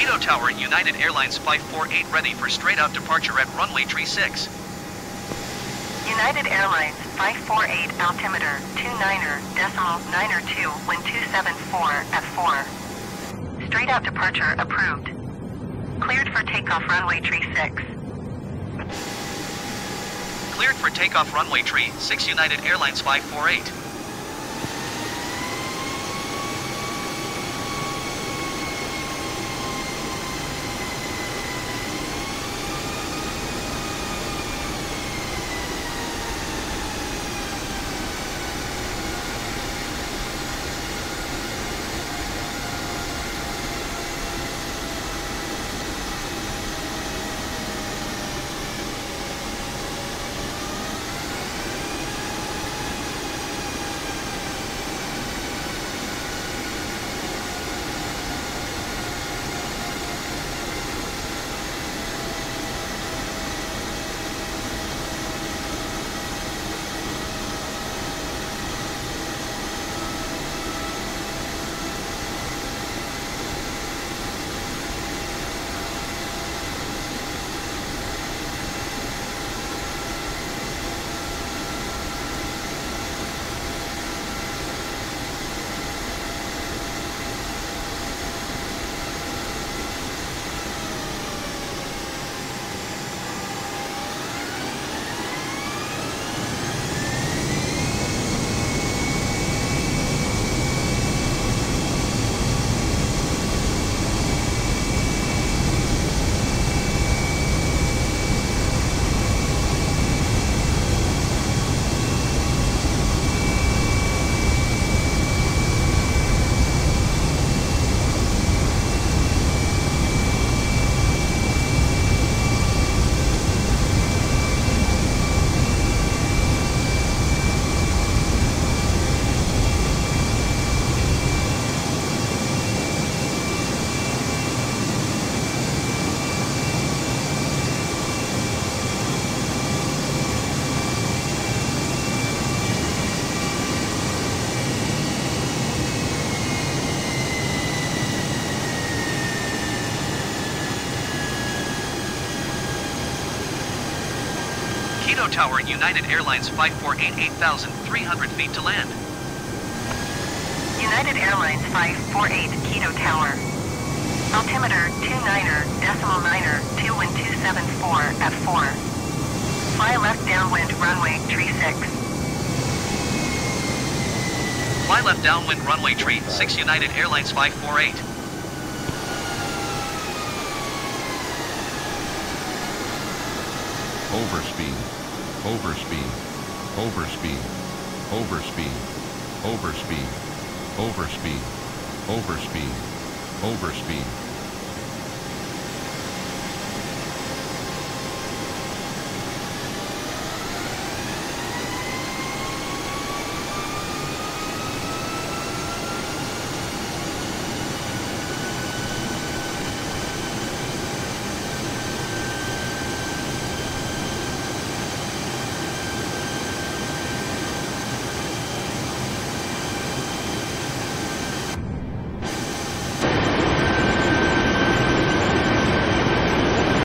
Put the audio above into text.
Quito Tower, United Airlines 548 ready for straight out departure at runway 36. United Airlines 548 altimeter 29er decimal 9er 2 wind 274 at 4. Straight out departure approved. Cleared for takeoff runway tree 6. Cleared for takeoff runway tree 6 United Airlines 548. Quito Tower, United Airlines 548 8,300 feet to land. United Airlines 548 Quito Tower. Altimeter 29er decimal 9er 2 wind 274 at 4. Fly left downwind runway tree 6. Fly left downwind runway tree 6 United Airlines 548. Overspeed, overspeed, overspeed, overspeed, overspeed, overspeed, overspeed, overspeed.